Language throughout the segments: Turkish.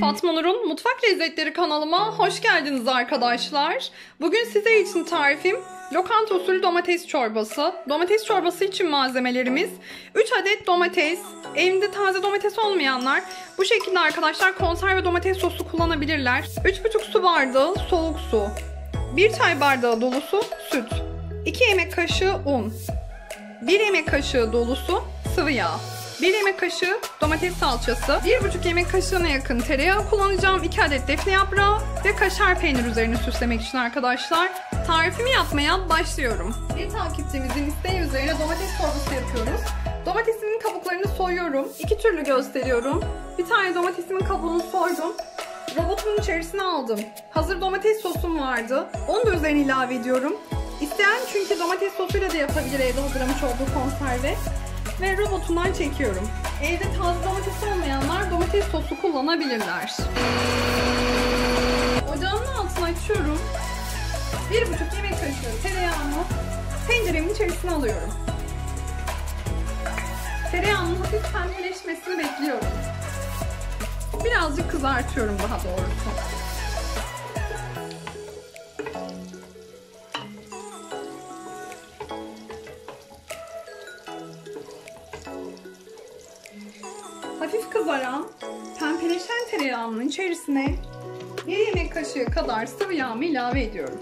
Fatma Nur'un Mutfak Lezzetleri kanalıma hoş geldiniz arkadaşlar. Bugün size için tarifim lokanta usulü domates çorbası. Domates çorbası için malzemelerimiz 3 adet domates. Evinde taze domates olmayanlar bu şekilde arkadaşlar konserve domates sosu kullanabilirler. 3,5 su bardağı soğuk su. 1 çay bardağı dolusu süt. 2 yemek kaşığı un. 1 yemek kaşığı dolusu sıvı yağ. 1 yemek kaşığı domates salçası, 1,5 yemek kaşığına yakın tereyağı kullanacağım, 2 adet defne yaprağı ve kaşar peynir üzerine süslemek için arkadaşlar. Tarifimi yapmaya başlıyorum. Bir takipçimizin isteği üzerine domates çorbası yapıyoruz. Domatesimin kabuklarını soyuyorum. İki türlü gösteriyorum. Bir tane domatesimin kabuğunu soydum. Robotumun içerisine aldım. Hazır domates sosum vardı. Onu da üzerine ilave ediyorum. İsteyen çünkü domates sosuyla da yapabilir evde hazırlamış olduğu konserve ve robotundan çekiyorum. Evde taze domates olmayanlar domates sosu kullanabilirler. Ocağımın altını açıyorum. 1,5 yemek kaşığı tereyağımı tenceremin içerisine alıyorum. Tereyağının hafif pembeleşmesini bekliyorum. Birazcık kızartıyorum daha doğrusu. Kızaran pembeleşen tereyağının içerisine bir yemek kaşığı kadar sıvı yağımı ilave ediyorum.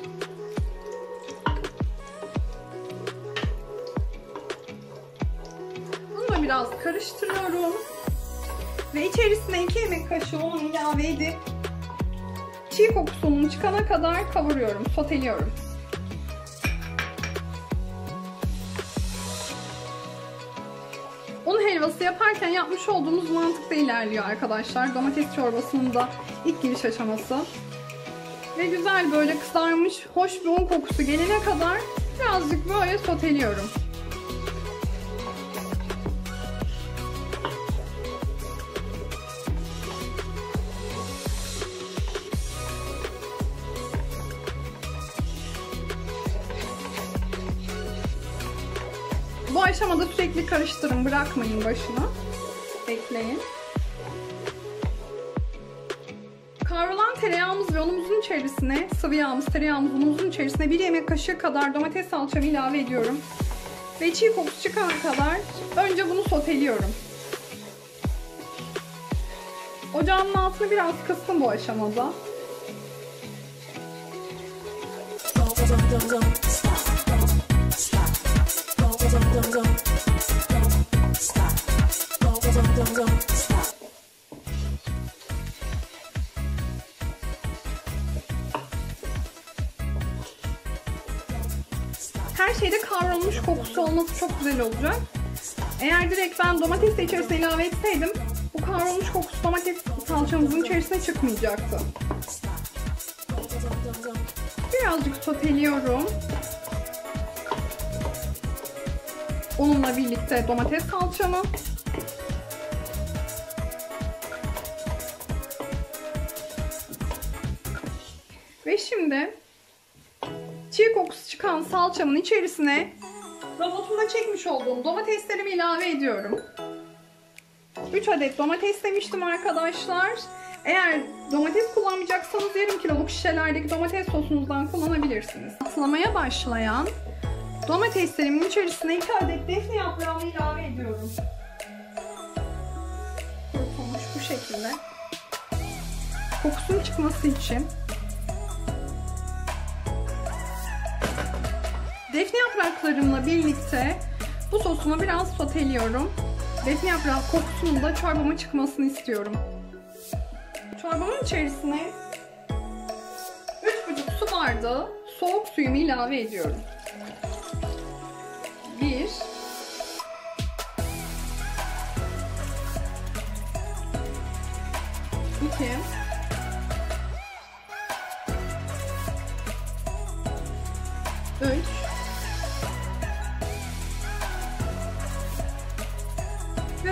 Bunu biraz karıştırıyorum. Ve içerisine 2 yemek kaşığı un ilave edip çiğ kokusunun çıkana kadar kavuruyorum, soteliyorum. Helvası yaparken yapmış olduğumuz mantıkla ilerliyor arkadaşlar. Domates çorbasının da ilk giriş aşaması. Ve güzel böyle kızarmış, hoş bir un kokusu gelene kadar birazcık böyle soteliyorum. Aşamada sürekli karıştırın, bırakmayın başına. Bekleyin. Kavrulan tereyağımız ve unumuzun içerisine, sıvı yağımız, tereyağımız, unumuzun içerisine bir yemek kaşığı kadar domates salçamı ilave ediyorum. Ve çiğ kokusu çıkana kadar önce bunu soteliyorum. Ocağımın altını biraz kıstım bu aşamada. Her şeyde kavrulmuş kokusu olması çok güzel olacak. Eğer direkt ben domates de içerisine ilave etseydim bu kavrulmuş kokusu domates salçamızın içerisine çıkmayacaktı. Birazcık soteliyorum. Onunla birlikte domates salçamı. Ve şimdi çiğ kokusu çıkan salçamın içerisine robotumda çekmiş olduğum domateslerimi ilave ediyorum. 3 adet domates demiştim arkadaşlar. Eğer domates kullanmayacaksanız yarım kiloluk şişelerdeki domates sosunuzdan kullanabilirsiniz. Atlamaya başlayan domateslerimin içerisine 2 adet defne yaprağını ilave ediyorum. Kurutulmuş bu şekilde. Kokusunun çıkması için Defne yapraklarımla birlikte bu sosumu biraz soteliyorum. Defne yaprağı kokusunun da çorbama çıkmasını istiyorum. Çorbamın içerisine 3,5 su bardağı soğuk suyumu ilave ediyorum.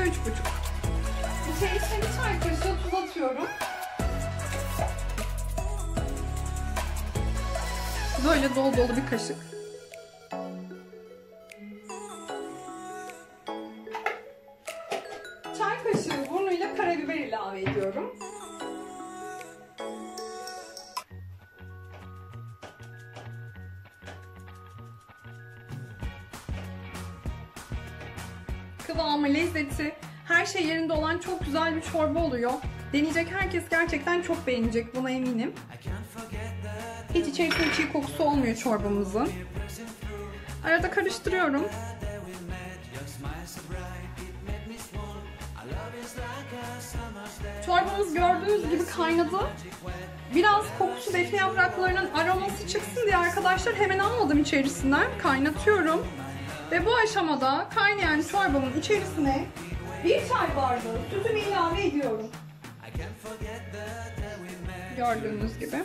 üç buçuk. Şey İçerisine bir çay kaşığı tuz atıyorum. Böyle dolu dolu bir kaşık. Çay kaşığı burnuyla karabiber ilave ediyorum. Kıvamı, lezzeti, her şey yerinde olan çok güzel bir çorba oluyor. Deneyecek herkes gerçekten çok beğenecek buna eminim. Hiç içerisinde çiğ kokusu olmuyor çorbamızın. Arada karıştırıyorum. Çorbamız gördüğünüz gibi kaynadı. Biraz kokusu defne yapraklarının aroması çıksın diye arkadaşlar hemen almadım içerisinden. Kaynatıyorum. Ve bu aşamada kaynayan çorbamın içerisine bir çay bardağı sütümü ilave ediyorum. Gördüğünüz gibi.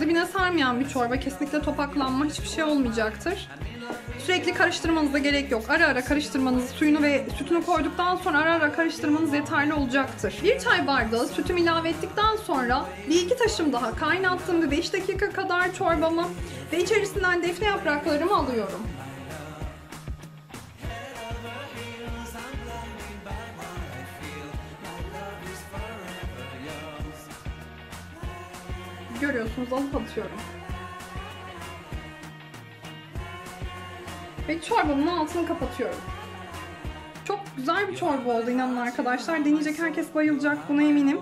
Dibine sarmayan bir çorba. Kesinlikle topaklanma hiçbir şey olmayacaktır. Sürekli karıştırmanıza gerek yok. Ara ara karıştırmanız, suyunu ve sütünü koyduktan sonra ara ara karıştırmanız yeterli olacaktır. Bir çay bardağı sütümü ilave ettikten sonra bir iki taşım daha kaynattım ve 5 dakika kadar çorbamı ve içerisinden defne yapraklarımı alıyorum. Görüyorsunuz alıp atıyorum. Ve çorbamın altını kapatıyorum. Çok güzel bir çorba oldu inanın arkadaşlar. Deneyecek herkes bayılacak buna eminim.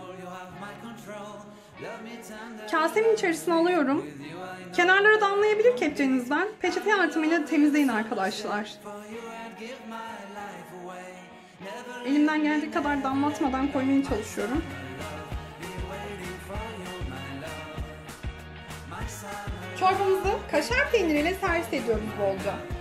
Kasemin içerisine alıyorum. Kenarlara damlayabilir kepçenizden. Peçete yardımıyla temizleyin arkadaşlar. Elimden geldiği kadar damlatmadan koymaya çalışıyorum. Çorbamızı kaşar peyniriyle servis ediyoruz bolca.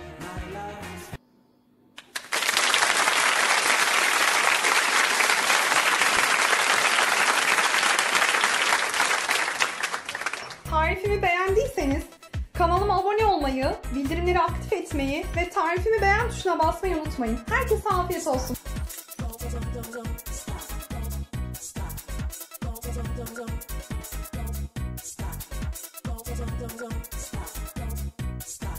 Tarifimi beğendiyseniz kanalıma abone olmayı, bildirimleri aktif etmeyi ve tarifimi beğen tuşuna basmayı unutmayın. Herkese afiyet olsun. Stop.